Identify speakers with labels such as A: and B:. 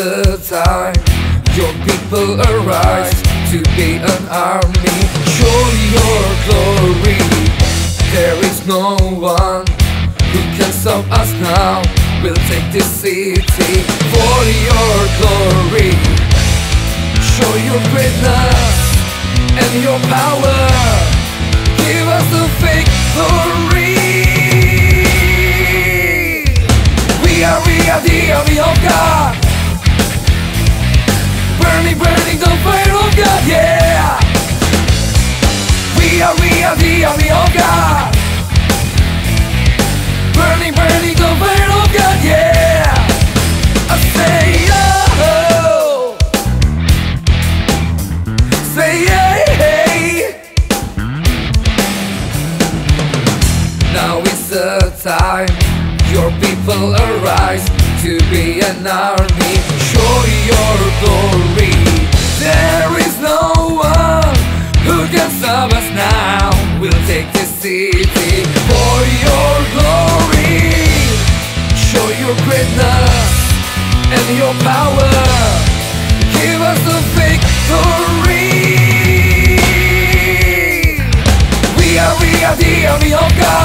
A: the time your people arise to be an army. Show your glory. There is no one who can stop us now. We'll take this city for your glory. Show your greatness and your power. Give us the victory. Your people arise to be an army. Show your glory. There is no one who can stop us now. We'll take this city for your glory. Show your greatness and your power. Give us the victory. We are, we are the army of God.